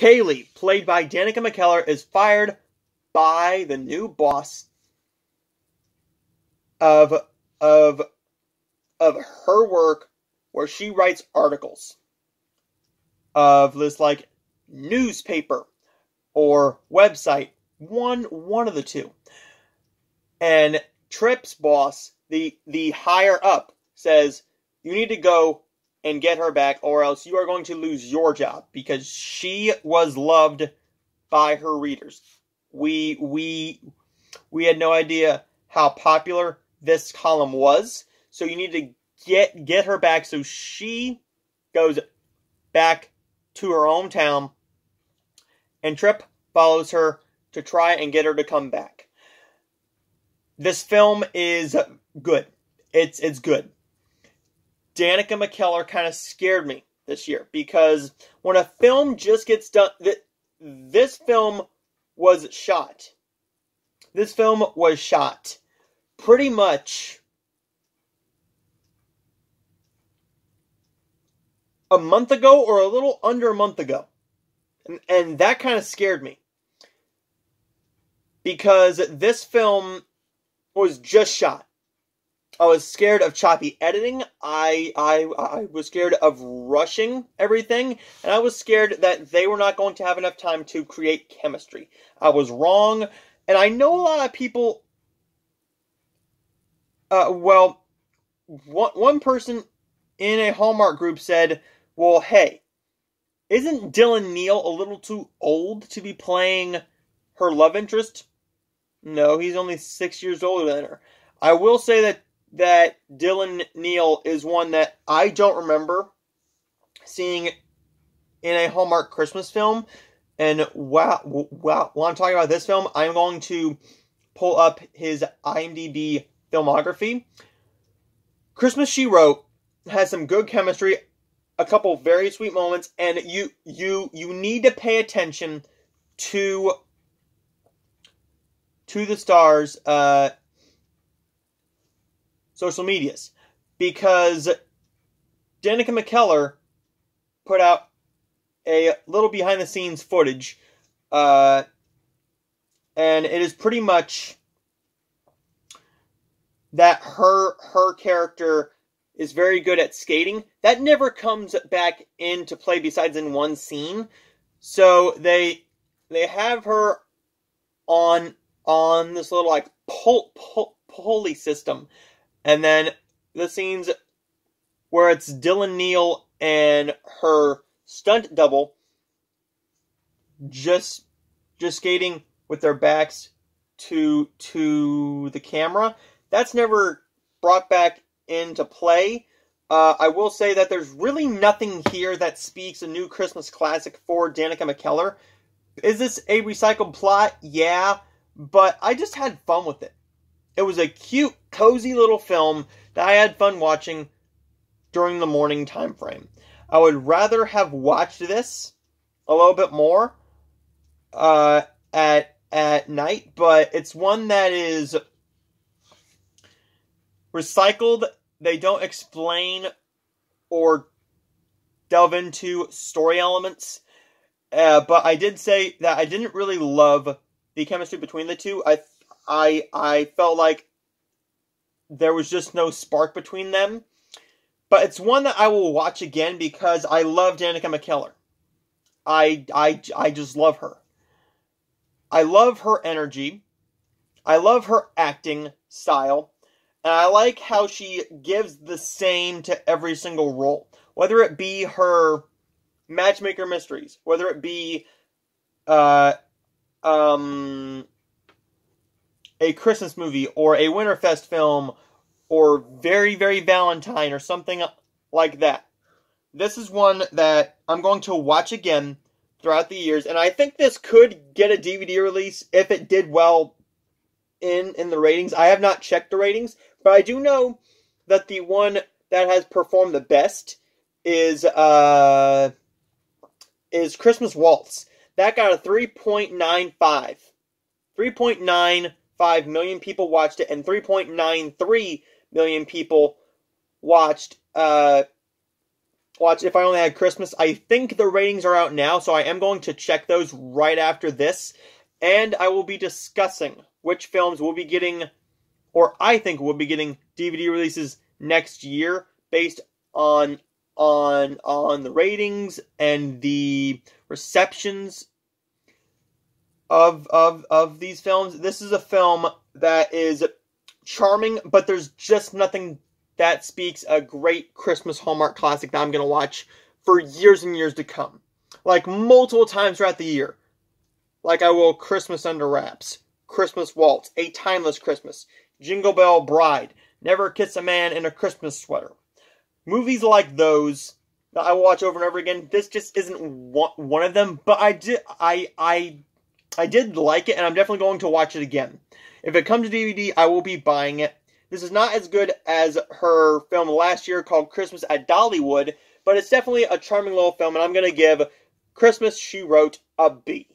Kaylee, played by Danica McKellar, is fired by the new boss of of of her work where she writes articles of this like newspaper or website. One one of the two. And Trip's boss the the higher up says you need to go and get her back or else you are going to lose your job because she was loved by her readers we we we had no idea how popular this column was so you need to get get her back so she goes back to her hometown and Trip follows her to try and get her to come back. This film is good. It's it's good. Danica McKellar kind of scared me this year because when a film just gets done, this film was shot. This film was shot pretty much a month ago or a little under a month ago. And, and that kind of scared me. Because this film was just shot. I was scared of choppy editing. I, I I was scared of rushing everything, and I was scared that they were not going to have enough time to create chemistry. I was wrong, and I know a lot of people. Uh, well, one one person in a Hallmark group said well, hey, isn't Dylan Neal a little too old to be playing her love interest? No, he's only six years older than her. I will say that that Dylan Neal is one that I don't remember seeing in a Hallmark Christmas film. And wow, wow, while I'm talking about this film, I'm going to pull up his IMDb filmography. Christmas She Wrote has some good chemistry a couple very sweet moments, and you you you need to pay attention to to the stars uh, social medias because Danica McKellar put out a little behind the scenes footage, uh, and it is pretty much that her her character is very good at skating. That never comes back into play besides in one scene. So they they have her on on this little like pull, pull, pulley system, and then the scenes where it's Dylan Neal and her stunt double just just skating with their backs to to the camera. That's never brought back into play. Uh, I will say that there's really nothing here that speaks a new Christmas classic for Danica McKellar. Is this a recycled plot? Yeah, but I just had fun with it. It was a cute, cozy little film that I had fun watching during the morning time frame. I would rather have watched this a little bit more uh, at at night, but it's one that is recycled they don't explain or delve into story elements. Uh, but I did say that I didn't really love the chemistry between the two. I I I felt like there was just no spark between them. But it's one that I will watch again because I love Danica McKellar. I I I just love her. I love her energy. I love her acting style. And I like how she gives the same to every single role. Whether it be her Matchmaker Mysteries, whether it be uh, um, a Christmas movie or a Winterfest film or Very, Very Valentine or something like that. This is one that I'm going to watch again throughout the years, and I think this could get a DVD release if it did well in in the ratings. I have not checked the ratings, but I do know that the one that has performed the best is uh is Christmas Waltz. That got a 3.95. 3.95 million people watched it and 3.93 million people watched uh watch If I Only Had Christmas. I think the ratings are out now, so I am going to check those right after this. And I will be discussing which films will be getting, or I think will be getting DVD releases next year based on on on the ratings and the receptions of of of these films. This is a film that is charming, but there's just nothing that speaks a great Christmas Hallmark classic that I'm going to watch for years and years to come. Like multiple times throughout the year. Like I will Christmas Under Wraps, Christmas Waltz, A Timeless Christmas, Jingle Bell Bride, Never Kiss a Man in a Christmas Sweater. Movies like those that I watch over and over again. This just isn't one of them, but I did I I I did like it, and I'm definitely going to watch it again. If it comes to DVD, I will be buying it. This is not as good as her film last year called Christmas at Dollywood, but it's definitely a charming little film, and I'm going to give Christmas She Wrote a B.